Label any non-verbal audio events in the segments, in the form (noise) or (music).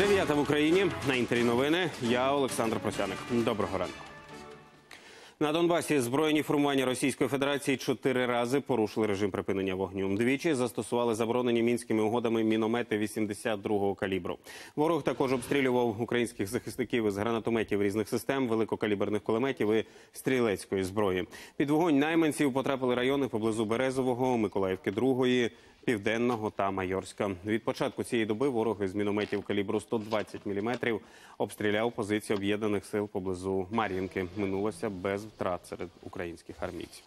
Дев'ята в Україні на інтері новини. Я Олександр Просяник. Доброго ранку. На Донбасі збройні формування Російської Федерації чотири рази порушили режим припинення вогню. Двічі застосували заборонені мінськими угодами міномети 82-го калібру. Ворог також обстрілював українських захисників із гранатометів різних систем, великокаліберних кулеметів і стрілецької зброї. Під вогонь найманців потрапили райони поблизу Березового, Миколаївки Другої. Південного та Майорська від початку цієї доби ворог із мінометів калібру 120 мм обстріляв позиції об'єднаних сил поблизу Мар'їнки. Минулося без втрат серед українських армійців.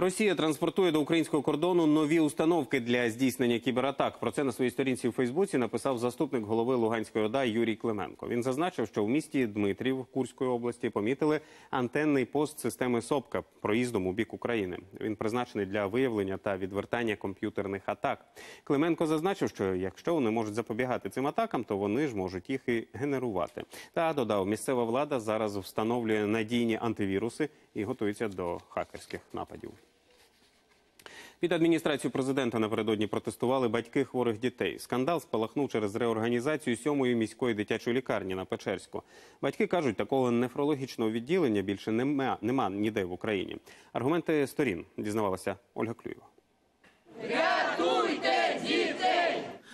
Росія транспортує до українського кордону нові установки для здійснення кібератак. Про це на своїй сторінці у Фейсбуці написав заступник голови Луганської ОДА Юрій Клименко. Він зазначив, що в місті Дмитрів Курської області помітили антенний пост системи СОПКА проїздом у бік України. Він призначений для виявлення та відвертання комп'ютерних атак. Клименко зазначив, що якщо вони можуть запобігати цим атакам, то вони ж можуть їх і генерувати. Та додав, місцева влада зараз встановлює надійні антивіруси і готується до хакерських нападів. Під адміністрацією президента напередодні протестували батьки хворих дітей. Скандал спалахнув через реорганізацію сьомої міської дитячої лікарні на Печерську. Батьки кажуть, такого нефрологічного відділення більше нема, нема ніде в Україні. Аргументи сторін дізнавалася Ольга Клюєва.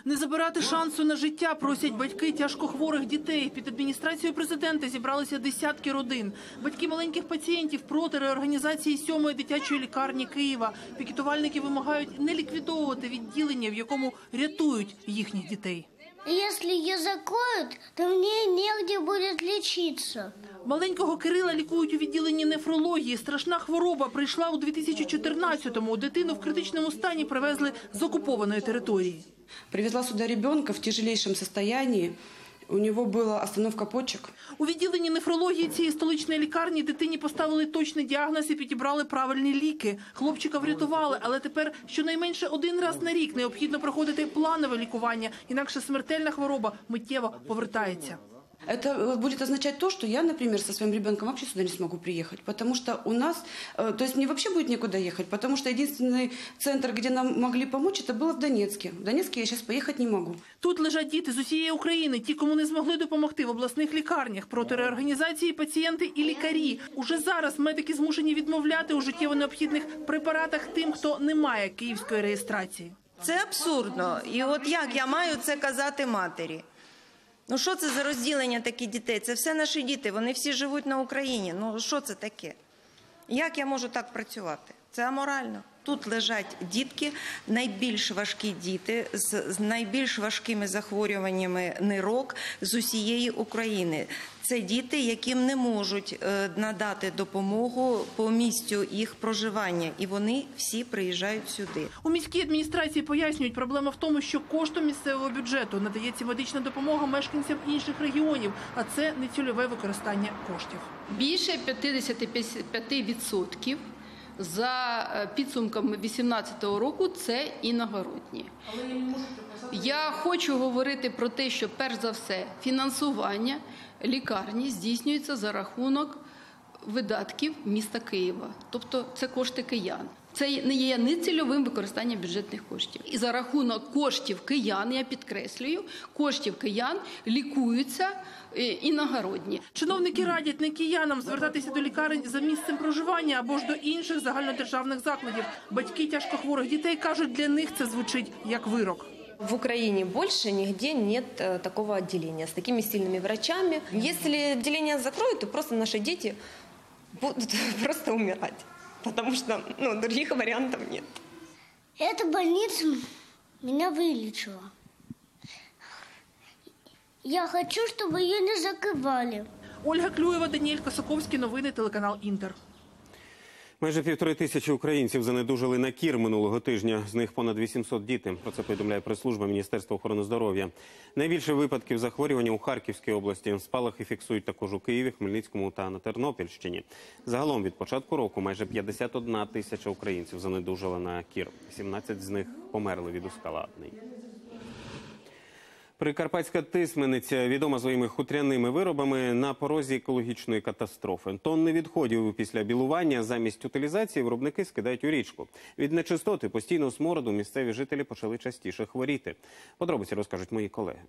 Не забирати шансу на життя просять батьки тяжкохворих дітей. Під адміністрацією президента зібралися десятки родин. Батьки маленьких пацієнтів проти реорганізації сьомої дитячої лікарні Києва. Пікетувальники вимагають не ліквідовувати відділення, в якому рятують їхніх дітей. Если ее закроют, то мне негде будет лечиться. Маленького Кирила лікують у відділенні нефрології. Страшна хвороба прийшла у 2014-му. Дитину в критичному стані привезли з окупованої території. Привезла сюда ребенка в тяжелейшем состоянии. У него была остановка почек. У відділенні нефрології цієї столичної лікарні дитині поставили точний діагноз і підібрали правильні ліки. Хлопчика врятували, але тепер щонайменше один раз на рік необхідно проходити планове лікування, інакше смертельна хвороба миттєво повертається. Это э, будет означать то, что я, например, со своим ребенком вообще сюда не смогу приехать, потому что у нас, э, то есть мне вообще будет некуда ехать, потому что единственный центр, где нам могли помочь, это было в Донецке. В Донецке я сейчас поехать не могу. Тут лежать діти з усієї України, ті, кому не змогли допомогти в обласних лікарнях, проти реорганізації пацієнти і лікарі. Уже зараз медики змушені відмовляти у життєво необхідних препаратах тим, хто не має київської реєстрації. Це абсурдно. І от як я маю це казати матері? Ну що це за розділення таких дітей? Це все наші діти, вони всі живуть на Україні. Ну що це таке? Як я можу так працювати? Це аморально. Тут лежать дітки, найбільш важкі діти з, найбільш важкими захворюваннями нирок з усієї України. Це діти, яким не можуть е, надати допомогу по місцю їх проживання, і вони всі приїжджають сюди. У міській адміністрації пояснюють, проблема в тому, що коштом місцевого бюджету надається медична допомога мешканцям інших регіонів, а це не цільове використання коштів. Більше 55% за е, підсумками 2018 року це іногородні. Я хочу говорити про те, що перш за все фінансування лікарні здійснюється за рахунок видатків міста Києва, тобто це кошти киян. Це не є нецільовим використанням бюджетних коштів. І за рахунок коштів киян, я підкреслюю, коштів киян лікуються е, іногородні. Чиновники радять не киянам звертатися до лікарень за місцем проживання або ж до інших загальнодержавних закладів. Батьки тяжкохворих дітей кажуть, для них це звучить як вирок. В Украине больше нигде нет э, такого отделения с такими сильными врачами. Если отделение закроют, то просто наши дети будут (laughs) просто умирать, потому что ну, других вариантов нет. Эта больница меня вылечила. Я хочу, чтобы ее не закрывали. Ольга Клюєва, Даніель Косаковський. Новини телеканал Інтер. Майже півтори тисячі українців занедужили на кір минулого тижня. З них понад 800 діти. Про це повідомляє прес-служба Міністерства охорони здоров'я. Найбільше випадків захворювання у Харківській області. Спалахи фіксують також у Києві, Хмельницькому та на Тернопільщині. Загалом від початку року майже 51 тисяча українців занедужила на кір. 17 з них померли від ускладнень. Прикарпатська тисмениця відома своїми хутряними виробами на порозі екологічної катастрофи. Тонни відходів після білування замість утилізації виробники скидають у річку. Від нечистоти постійного смороду місцеві жителі почали частіше хворіти. Подробиці розкажуть мої колеги.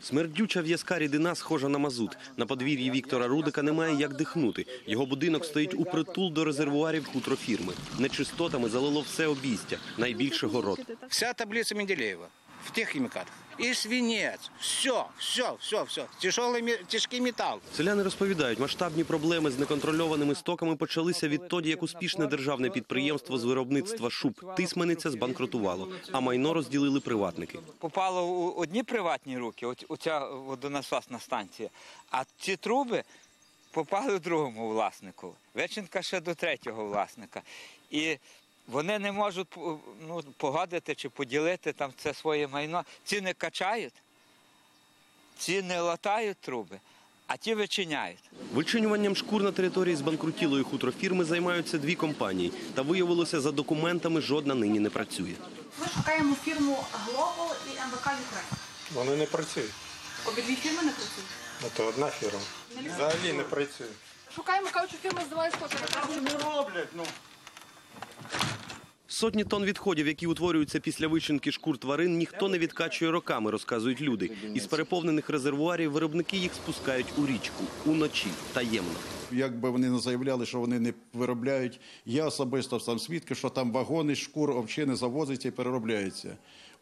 Смердюча в'язка рідина схожа на мазут. На подвір'ї Віктора Рудика немає як дихнути. Його будинок стоїть у притул до резервуарів хутрофірми. Нечистотами залило все обійстя, найбільше город. Вся таблица Менделеева в химикатах. И свинец. Все, все, все, все. Тяжелый, тяжкий металл. Селяни розповідають, масштабні проблеми з неконтрольованими стоками почалися відтоді, як успішне державне підприємство з виробництва шуб Тисмениця збанкрутувало, а майно розділили приватники. попало у одні приватні руки, от- оця водонасосна станція, а ці труби попали другому власнику. Веченка ще до третього власника. І вони не можуть ну, погадити чи поділити там це своє майно. Ці не качають, ці не латають труби, а ті вичиняють. Вичинюванням шкур на території збанкрутілої хутрофірми займаються дві компанії. Та виявилося, за документами жодна нині не працює. Ми шукаємо фірму Global і МВК Ukraine. Вони не працюють. Обидві фірми не працюють. Ну, то одна фірма. Взагалі не працює. Шукаємо кажучи, фірми здавалися теж. Не роблять, ну. Сотні тонн відходів, які утворюються після вичинки шкур тварин, ніхто не відкачує роками, розказують люди. Із переповнених резервуарів виробники їх спускають у річку уночі таємно. Як би вони не заявляли, що вони не виробляють, я особисто сам свідки, що там вагони, шкур, овчини завозиться і переробляються.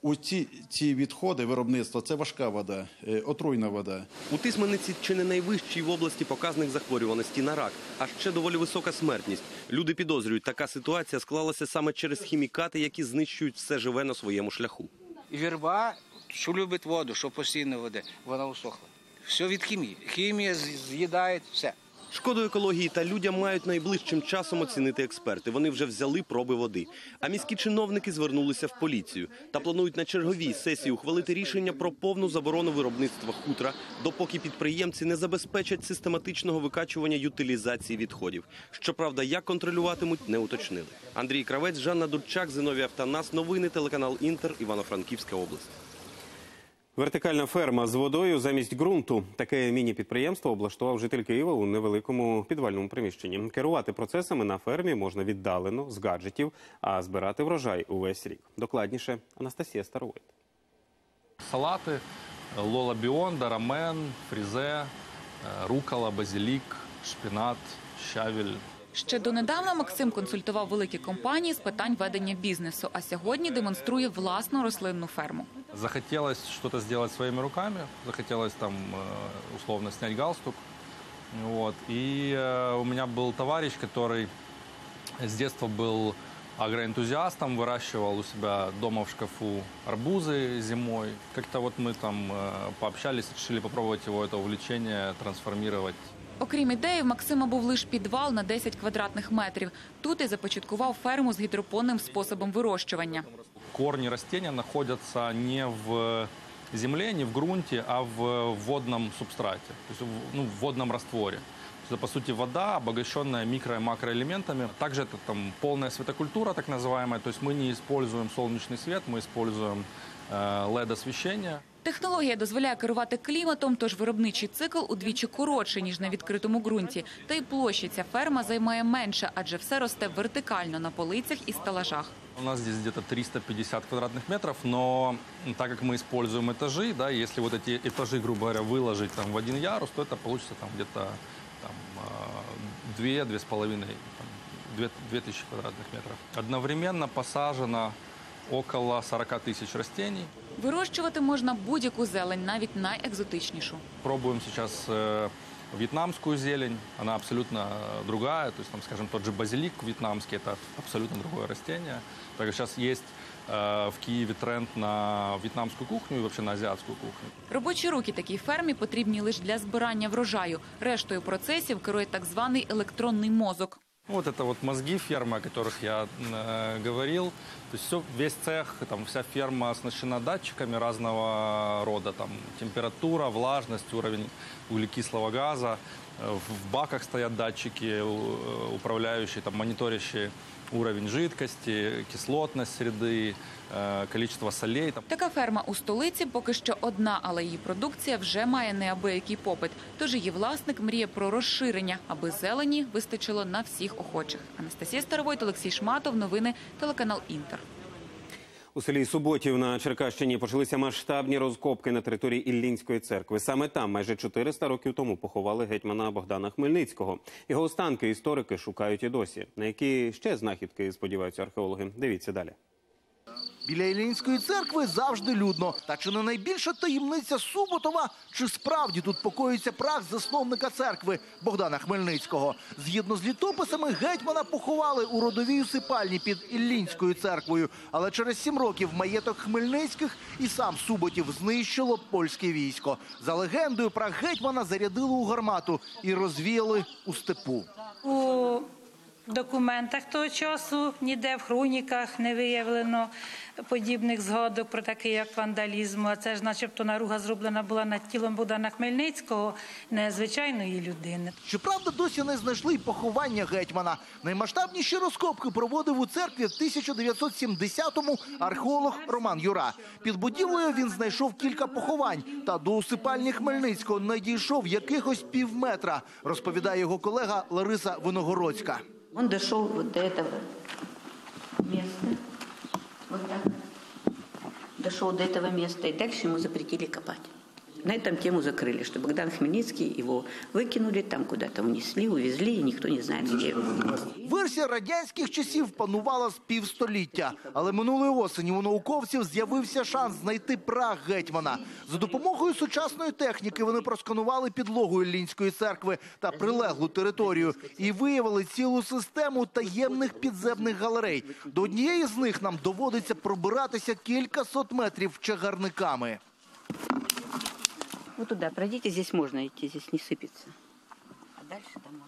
У ці, ці відходи виробництва це важка вода, е, отруйна вода. У Тисмениці чи не найвищий в області показник захворюваності на рак, а ще доволі висока смертність. Люди підозрюють, така ситуація склалася саме через хімікати, які знищують все живе на своєму шляху. Вірба, що любить воду, що постійно води, вона усохла. Все від хімії. Хімія з'їдає все. Шкоду екології та людям мають найближчим часом оцінити експерти. Вони вже взяли проби води. А міські чиновники звернулися в поліцію та планують на черговій сесії ухвалити рішення про повну заборону виробництва хутра, допоки підприємці не забезпечать систематичного викачування ютилізації відходів. Щоправда, як контролюватимуть, не уточнили. Андрій Кравець, Жанна Дудчак, Зиновій Автонас. Новини телеканал Інтер, Івано-Франківська область. Вертикальна ферма з водою замість ґрунту. Таке міні-підприємство облаштував житель Києва у невеликому підвальному приміщенні. Керувати процесами на фермі можна віддалено з гаджетів, а збирати врожай увесь рік. Докладніше Анастасія Старовойт. Салати, лола біонда, рамен, фрізе, е, рукола, базилік, шпінат, щавель. Ще донедавна Максим консультував великі компанії з питань ведення бізнесу, а сьогодні демонструє власну рослинну ферму. Захотелось что-то сделать своими руками, захотелось там э, условно снять галстук. Вот. И э, у меня был товарищ, который с детства был агроэнтузиастом, выращивал у себя дома в шкафу арбузы зимой. Как-то вот мы там э, пообщались, решили попробовать его это увлечение трансформировать Окрім ідеї, в Максима був лише підвал на 10 квадратних метрів. Тут і започаткував ферму з гідропонним способом вирощування. корни растения находятся не в земле, не в грунте, а в водном субстрате, то есть в, ну, в водном растворе. То есть Это, по сути, вода, обогащенная микро- и макроэлементами. Также это там полная светокультура, так называемая. То есть мы не используем солнечный свет, мы используем э, LED-освещение. Технологія дозволяє керувати кліматом, тож виробничий цикл удвічі коротший, ніж на відкритому ґрунті. Та й площі ця ферма займає менше, адже все росте вертикально на полицях і стелажах. У нас здесь где-то 350 квадратных метров, но так как мы используем этажи, да, если вот эти этажи, грубо говоря, выложить там в один ярус, то это получится там где-то там, а, две, две с половиной, там, две, две тысячи квадратных метров. Одновременно посажено около 40 тысяч растений. Вирощувати можна будь-яку зелень, навіть найекзотичнішу. Пробуем сейчас э, вьетнамскую зелень, она абсолютно э, другая, то есть, там, скажем, тот же базилик вьетнамский, это абсолютно другое растение. Также сейчас есть э, в Киеве тренд на вьетнамскую кухню и вообще на азиатскую кухню. Робочі руки такій фермі потрібні лише для збирання врожаю. Рештою процесів керує так званий електронний мозок. Вот это вот мозги фермы, о которых я э, говорил. То есть все, весь цех, там, вся ферма оснащена датчиками разного рода. Там, температура, влажность, уровень углекислого газа. Э, В баках стоят датчики, у- э, управляющие, там, мониторящие уровень жидкости, кислотность среды, э, количество солей. Там. Така ферма у столиці поки що одна, але її продукція вже має неабиякий попит. Тож її власник мріє про розширення, аби зелені вистачило на всіх охочих. Анастасія Старовойт, Олексій Шматов. Новини телеканал Інтер. У селі Суботів на Черкащині почалися масштабні розкопки на території Іллінської церкви. Саме там майже 400 років тому поховали гетьмана Богдана Хмельницького. Його останки історики шукають і досі. На які ще знахідки сподіваються археологи? Дивіться далі. Біля Іллінської церкви завжди людно. Та чи не найбільша таємниця Суботова? Чи справді тут покоїться прах засновника церкви Богдана Хмельницького? Згідно з літописами, гетьмана поховали у родовій усипальні під Іллінською церквою. Але через сім років маєток Хмельницьких і сам Суботів знищило польське військо. За легендою, прах гетьмана зарядили у гармату і розвіяли у степу. Документах того часу ніде в хроніках не виявлено подібних згадок про такий як вандалізм. А це ж, начебто, наруга зроблена була над тілом Богдана Хмельницького, незвичайної людини. Щоправда, досі не знайшли поховання гетьмана. Наймасштабніші розкопки проводив у церкві в 1970-му археолог Роман Юра. Під будівлею він знайшов кілька поховань. Та до усипальні Хмельницького не дійшов якихось півметра, розповідає його колега Лариса Виногородська. Он дошел вот до этого места, вот так, дошел до этого места, и дальше ему запретили копать. На этом тему закрыли, что Богдан Хмельницкий его выкинули, там куда-то унесли, увезли, и никто не знает, где. Версія радянських часів панувала з півстоліття, але минулої осені у науковців з'явився шанс знайти прах гетьмана. За допомогою сучасної техніки вони просканували підлогу Іллінської церкви та прилеглу територію і виявили цілу систему таємних підземних галерей. До однієї з них нам доводиться пробиратися кілька сот метрів чагарниками. Вот туда пройдите, здесь можно идти, здесь не сыпется. А дальше там можно.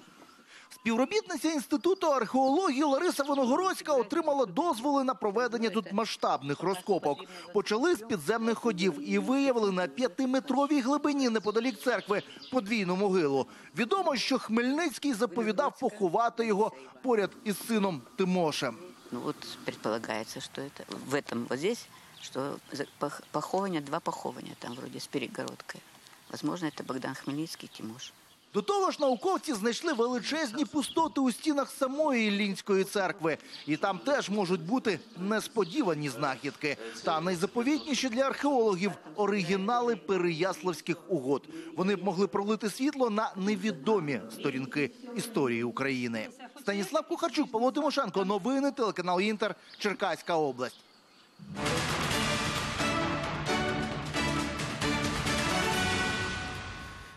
Співробітниця інституту археології Лариса Виногородська отримала дозволи на проведення тут масштабних розкопок. Почали з підземних ходів і виявили на п'ятиметровій глибині неподалік церкви подвійну могилу. Відомо, що Хмельницький заповідав поховати його поряд із сином Тимошем. Ну вот предполагается, что это в этом вот здесь, что за- пох- похования, два похования там вроде с перегородкой. Возможно, это Богдан Хмельницкий, Тимош. До того ж, науковці знайшли величезні пустоти у стінах самої Іллінської церкви. І там теж можуть бути несподівані знахідки. Та найзаповітніші для археологів оригінали переяславських угод. Вони б могли пролити світло на невідомі сторінки історії України. Станіслав Кухарчук, Павло Тимошенко. Новини телеканал Інтер. Черкаська область.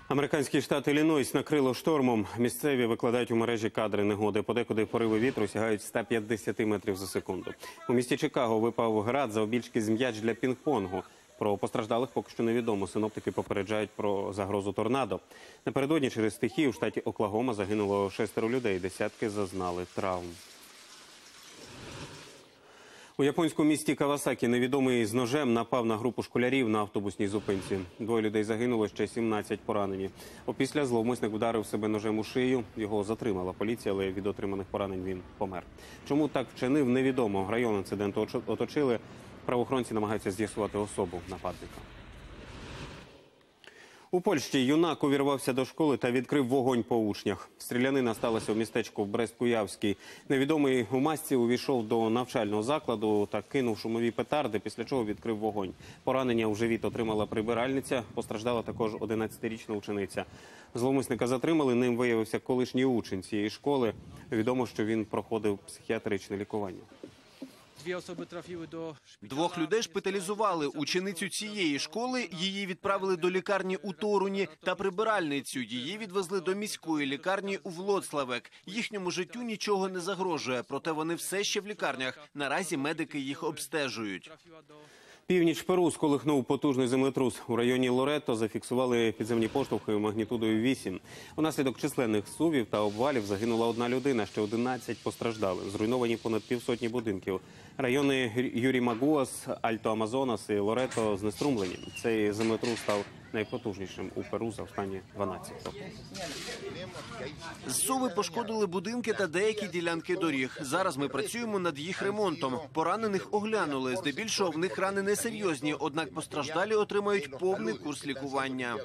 Американський штат Іллінойс накрило штормом. Місцеві викладають у мережі кадри негоди. Подекуди пориви вітру сягають 150 метрів за секунду. У місті Чикаго випав град за обільшки з м'яч для пінг-понгу. Про постраждалих поки що невідомо. Синоптики попереджають про загрозу торнадо. Напередодні через стихію у штаті Оклагома загинуло шестеро людей. Десятки зазнали травм. У японському місті Кавасакі невідомий з ножем напав на групу школярів на автобусній зупинці. Двоє людей загинуло, ще 17 поранені. Опісля зловмисник вдарив себе ножем у шию. Його затримала поліція, але від отриманих поранень він помер. Чому так вчинив, невідомо. Район інциденту оточили. Правоохоронці намагаються з'ясувати особу нападника. У Польщі юнак увірвався до школи та відкрив вогонь по учнях. Стрілянина сталася у містечку Брест-Куявський. Невідомий у масці увійшов до навчального закладу та кинув шумові петарди, після чого відкрив вогонь. Поранення у живіт отримала прибиральниця. Постраждала також 11-річна учениця. Зловмисника затримали. Ним виявився колишній учень цієї школи. Відомо, що він проходив психіатричне лікування. Дві особи трафіли до Двох людей шпиталізували. Ученицю цієї школи її відправили до лікарні у Торуні та прибиральницю. Її відвезли до міської лікарні у Влоцлавек. Їхньому життю нічого не загрожує, проте вони все ще в лікарнях. Наразі медики їх обстежують. Північ Перу сколихнув потужний землетрус. У районі Лоретто зафіксували підземні поштовхи магнітудою 8. Унаслідок численних сувів та обвалів загинула одна людина, ще 11 постраждали. Зруйновані понад півсотні будинків. Райони Юрі Магуас, Альто Амазонас і Лоретто знеструмлені. Цей землетрус став найпотужнішим у Перу за останні 12 років. Зсуви пошкодили будинки та деякі ділянки доріг. Зараз ми працюємо над їх ремонтом. Поранених оглянули. Здебільшого в них рани несерйозні, однак постраждалі отримають повний курс лікування.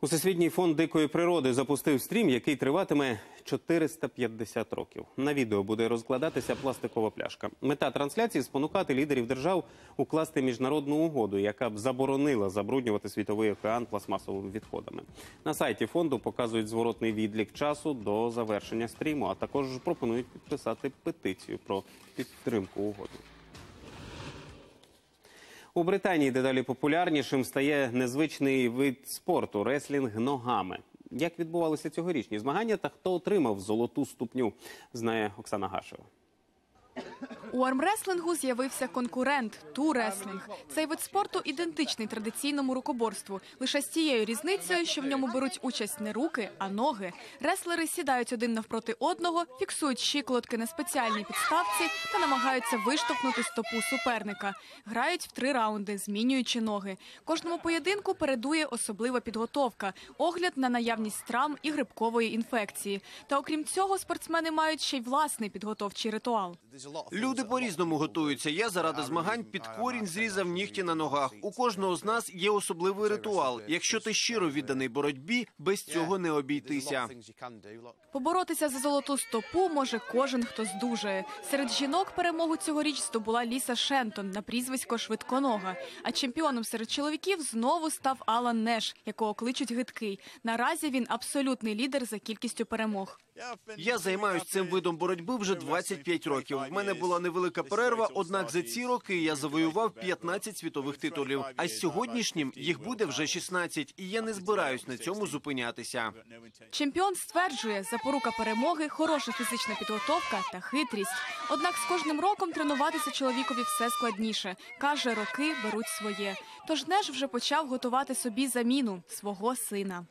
Усесвітній фонд дикої природи запустив стрім, який триватиме 450 років. На відео буде розкладатися пластикова пляшка. Мета трансляції спонукати лідерів держав укласти міжнародну угоду, яка б заборонила забруднювати світовий океан пластмасовими відходами. На сайті фонду показують зворотний відлік часу до завершення стріму, а також пропонують підписати петицію про підтримку угоди. У Британії дедалі популярнішим стає незвичний вид спорту реслінг ногами. Як відбувалися цьогорічні змагання та хто отримав золоту ступню, знає Оксана Гашева. У армреслингу з'явився конкурент туреслінг. Цей вид спорту ідентичний традиційному рукоборству, лише з тією різницею, що в ньому беруть участь не руки, а ноги. Реслери сідають один навпроти одного, фіксують щиколотки на спеціальній підставці та намагаються виштовхнути стопу суперника. Грають в три раунди, змінюючи ноги. Кожному поєдинку передує особлива підготовка, огляд на наявність травм і грибкової інфекції. Та окрім цього, спортсмени мають ще й власний підготовчий ритуал. Люди по-різному готуються. Я заради змагань під корінь зрізав нігті на ногах. У кожного з нас є особливий ритуал. Якщо ти щиро відданий боротьбі, без цього не обійтися. Поборотися за золоту стопу може кожен, хто здужає. Серед жінок перемогу цьогоріч здобула Ліса Шентон на прізвисько Швидконога. А чемпіоном серед чоловіків знову став Алан Неш, якого кличуть гидкий. Наразі він абсолютний лідер за кількістю перемог. Я займаюся цим видом боротьби вже 25 років. В мене була невелика перерва, однак за ці роки я завоював 15 світових титулів. А з сьогоднішнім їх буде вже 16, і я не збираюсь на цьому зупинятися. Чемпіон стверджує, запорука перемоги, хороша фізична підготовка та хитрість. Однак з кожним роком тренуватися чоловікові все складніше. Каже, роки беруть своє. Тож Неш вже почав готувати собі заміну свого сина.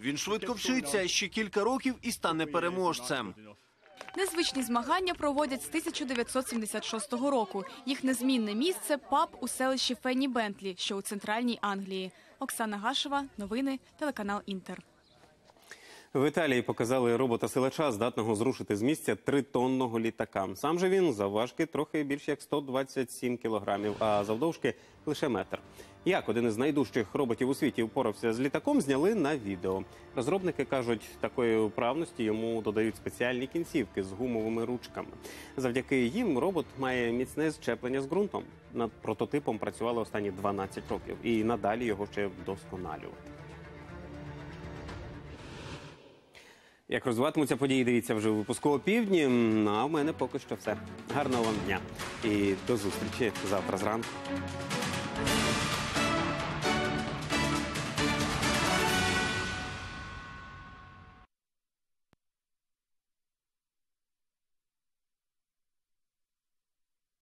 Він швидко вчиться ще кілька років і стане переможцем. Незвичні змагання проводять з 1976 року. Їх незмінне місце паб у селищі Фенні Бентлі, що у центральній Англії. Оксана Гашева, новини, телеканал Інтер. В Італії показали робота силача, здатного зрушити з місця тритонного літака. Сам же він завважки трохи більше як 127 кілограмів, а завдовжки лише метр. Як один із найдужчих роботів у світі впорався з літаком, зняли на відео. Розробники кажуть, такої вправності йому додають спеціальні кінцівки з гумовими ручками. Завдяки їм робот має міцне зчеплення з ґрунтом. Над прототипом працювали останні 12 років, і надалі його ще вдосконалювати. Як розвиватимуться події, дивіться вже у випуску опівдні. Ну, А в мене поки що все. Гарного вам дня і до зустрічі завтра зранку.